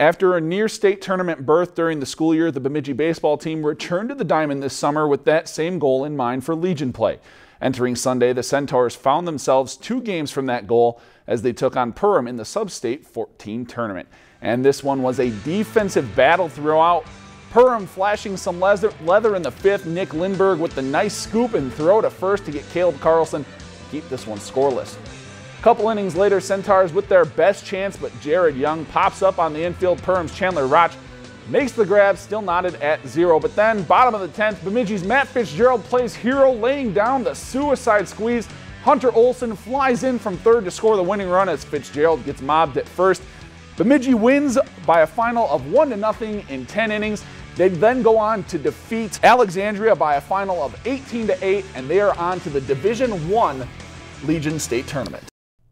After a near state tournament berth during the school year, the Bemidji baseball team returned to the diamond this summer with that same goal in mind for Legion play. Entering Sunday, the Centaurs found themselves two games from that goal as they took on Perham in the sub-state 14 tournament. And this one was a defensive battle throughout. Perham flashing some leather in the fifth. Nick Lindberg with the nice scoop and throw to first to get Caleb Carlson. Keep this one scoreless. Couple innings later, Centaurs with their best chance, but Jared Young pops up on the infield. Perham's Chandler Roch makes the grab, still knotted at zero. But then, bottom of the 10th, Bemidji's Matt Fitzgerald plays hero, laying down the suicide squeeze. Hunter Olson flies in from third to score the winning run as Fitzgerald gets mobbed at first. Bemidji wins by a final of 1 to nothing in 10 innings. They then go on to defeat Alexandria by a final of 18 to 8, and they are on to the Division 1 Legion State Tournament.